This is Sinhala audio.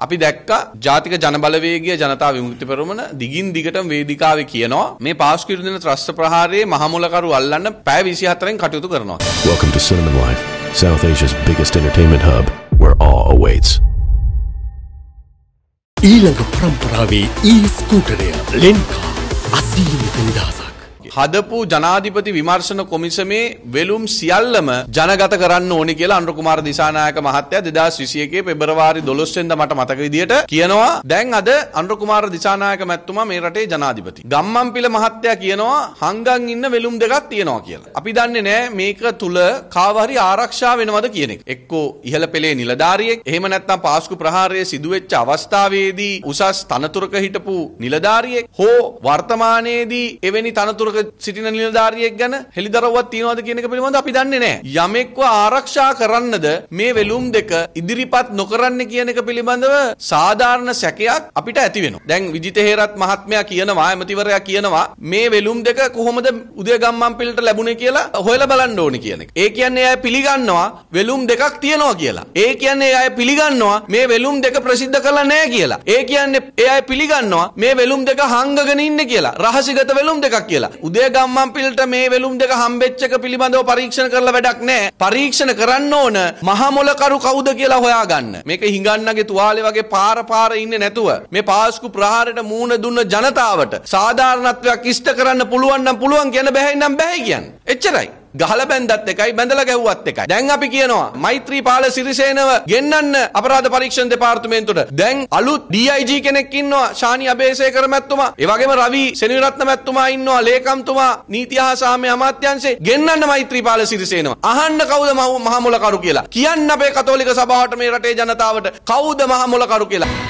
අපි දැක්ක ජාතික ජනබලවේගය ජනතා විමුක්ති පෙරමුණ දිගින් දිගටම වේදිකාවේ කියනවා මේ පාස්කු දින ත්‍රස්ත ප්‍රහාරයේ මහමුලකරු අල්ලන්න පැය 24න් කටයුතු කරනවා. Welcome to Cinnamon Life, South Asia's biggest entertainment hub, where awe awaits. ඊළඟ පරම්පරාවේ ඊ ස්කූටරය ලෙන්කා අසීමිත නිදහසක්. හදපු ජනාධිපති විමර්ශන කොමිසමේ වෙලුම් සියල්ලම ජනගත කරන්න ඕනි කියලා අනුර කුමාර දිසානායක මහත්තයා 2021 පෙබරවාරි 12 වෙනිදා මට මතක විදියට කියනවා දැන් අද අනුර කුමාර දිසානායක මැතිතුමා මේ රටේ ජනාධිපති. ගම්මන්පිල මහත්තයා කියනවා හංගන් ඉන්න වෙලුම් දෙකක් තියෙනවා කියලා. අපි දන්නේ නෑ මේක තුල කාව හරි ආරක්ෂා වෙනවද කියන එක. එක්කෝ ඉහළ පෙළේ නිලධාරියෙක් එහෙම නැත්නම් පාස්කු ප්‍රහාරයේ සිදුවෙච්ච අවස්ථාවේදී උසස් තනතුරක හිටපු නිලධාරියෙක් හෝ වර්තමානයේදී එවැනි තනතුරක සිටින නිලධාරියෙක් ගැන හෙළිදරව්වක් තියනවද කියන එක පිළිබඳව අපි දන්නේ නැහැ. යමෙක්ව ආරක්ෂා කරන්නද මේ වෙලුම් දෙක ඉදිරිපත් නොකරන්න කියන එක පිළිබඳව සාධාරණ සැකයක් අපිට ඇති වෙනවා. දැන් විජිත හේරත් මහත්මයා කියනවා ඇමතිවරයා කියනවා මේ වෙලුම් දෙක කොහොමද උදය ගම්මන්පිලට ලැබුණේ කියලා හොයලා බලන්න ඕනේ කියන එක. ඒ කියන්නේ අය පිළිගන්නවා වෙලුම් දෙකක් තියෙනවා කියලා. ඒ කියන්නේ අය පිළිගන්නවා මේ වෙලුම් දෙක ප්‍රසිද්ධ කළා නැහැ කියලා. ඒ කියන්නේ ඒ අය පිළිගන්නවා මේ වෙලුම් දෙක හංගගෙන ඉන්නේ කියලා. රහසිගත වෙලුම් දෙකක් කියලා. උදය ගම්මන්පිලට මේ වෙලුම් දෙක හම්බෙච්ච එක පිළිබඳව පරීක්ෂණ කරලා වැඩක් නැහැ. පරීක්ෂණ කරන්න ඕන මහා මොලකරු කවුද කියලා හොයාගන්න. මේක හිඟන්නගේ තුවාලේ වගේ පාර පාර ඉන්නේ නැතුව මේ පාස්කු ප්‍රහාරයට මූණ දුන්න ජනතාවට සාධාරණත්වයක් ඉෂ්ට කරන්න පුළුවන් නම් පුළුවන් කියන බැහැ නම් බැහැ කියන්නේ. එච්චරයි. ගහල බැන්දත් එකයි බැඳලා ගැහුවත් එකයි. දැන් අපි කියනවා මෛත්‍රීපාල සිරිසේනව ගෙන්නන්න අපරාධ පරීක්ෂණ දෙපාර්තමේන්තුවට. දැන් අලුත් DIG කෙනෙක් ඉන්නවා ශානි අබේසේකර මැතිතුමා. ඒ වගේම රවි සෙනවිරත්න මැතිතුමා ඉන්නවා ලේකම්තුමා නීති හා සාම්‍ය අමාත්‍යාංශේ ගෙන්නන්න මෛත්‍රීපාල සිරිසේනව. අහන්න කවුද මහා මොලකරු කියලා. කියන්න අපේ කතෝලික සභාවට මේ රටේ ජනතාවට කවුද මහා මොලකරු කියලා.